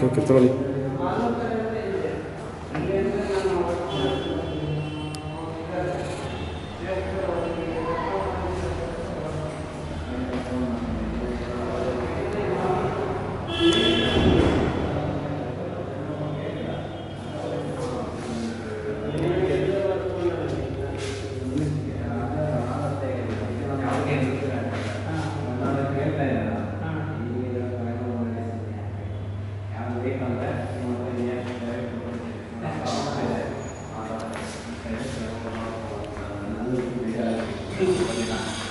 كوكب ترولي Itu.